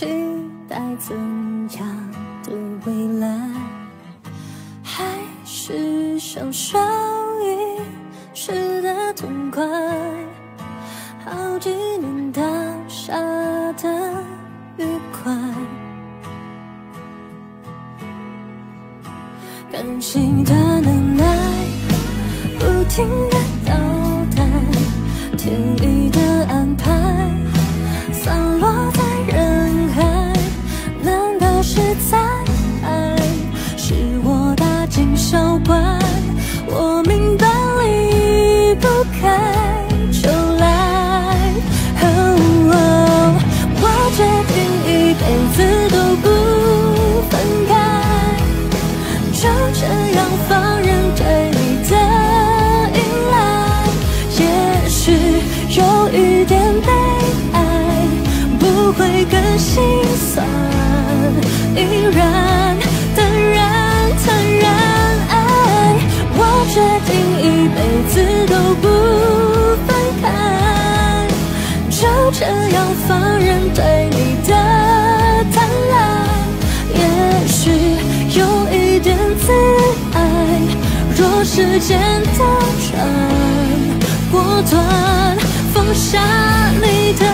期待怎样的未来，还是享受一时的痛快？好几年当下的愉快，感情的能耐，不停的倒带，天这样放任对你的依赖。也许有一点悲哀，不会更心酸，依然坦然坦然爱。我决定一辈子都不分开，就这样放任对你时间倒转，果断放下你的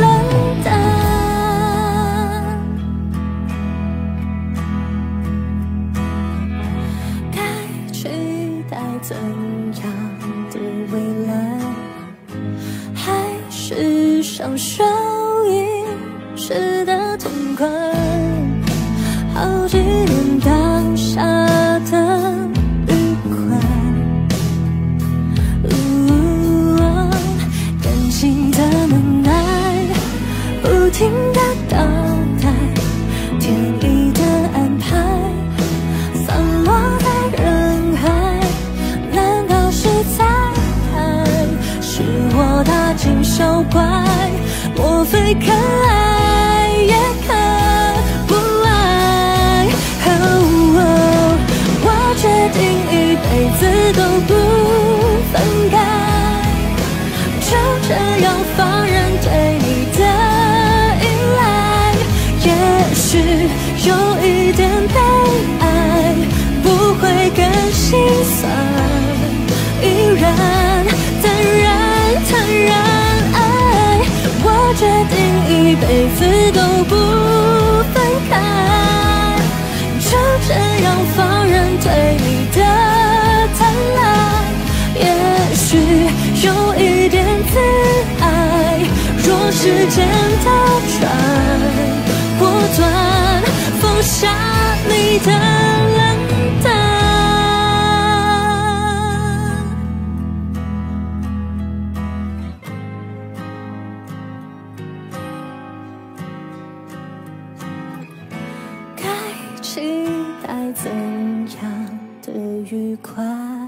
冷淡。该期待怎样的未来？还是享受一时的痛快？好几不停的等待，天意的安排，散落在人海，难道是在爱？是我大惊小怪，莫非可爱也可不爱？哦，我决定一辈子都不分开，就这样放任对你许有一点悲哀，不会更心酸，依然坦然坦然爱。我决定一辈子都不分开，就这样放任对你的贪婪。也许有一点自爱，若时间倒转，下你的冷淡。该期待怎样的愉快？